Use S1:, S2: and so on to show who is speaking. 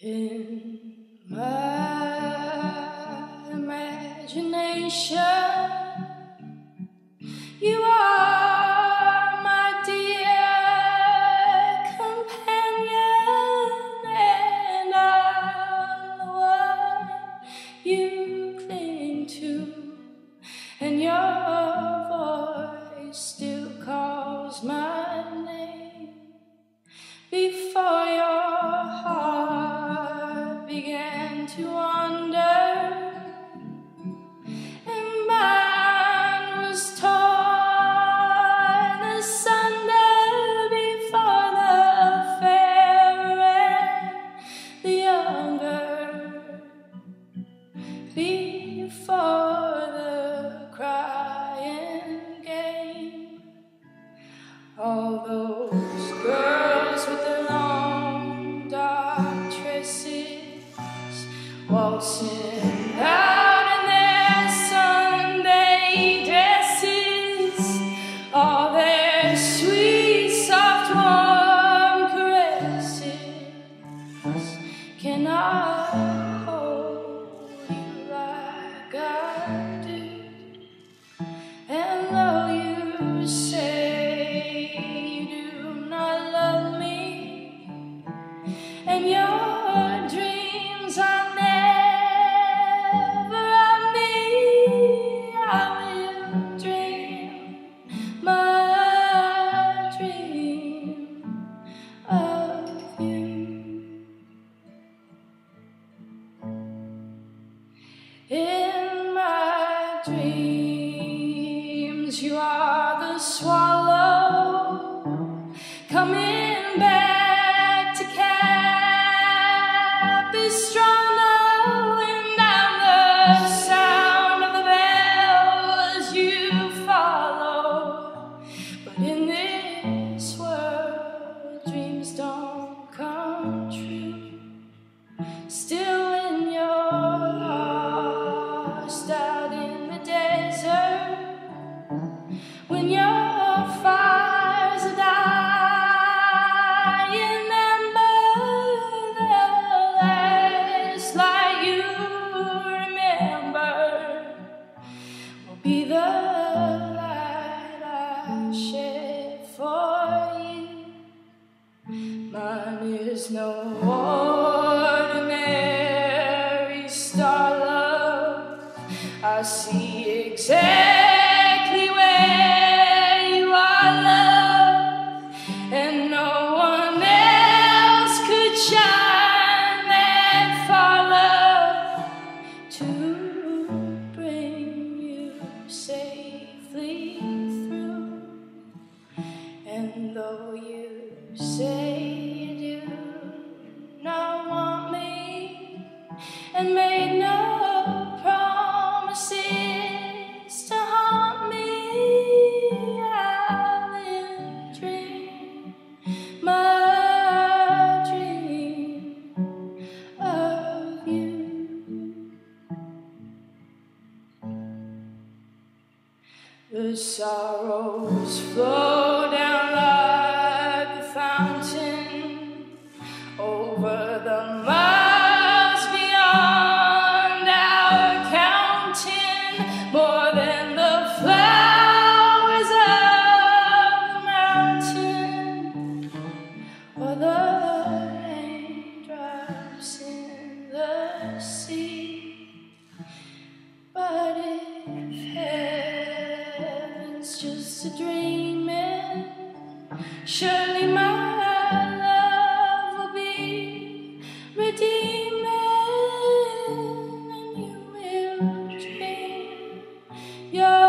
S1: In my imagination, you are my dear companion, and I'm the one you cling to, and you're. before. Hey. no. The sorrows flow down like a fountain over the miles beyond our counting, more than the flowers of the mountain or the raindrops in the sea. Surely my love will be redeeming, and you will dream your.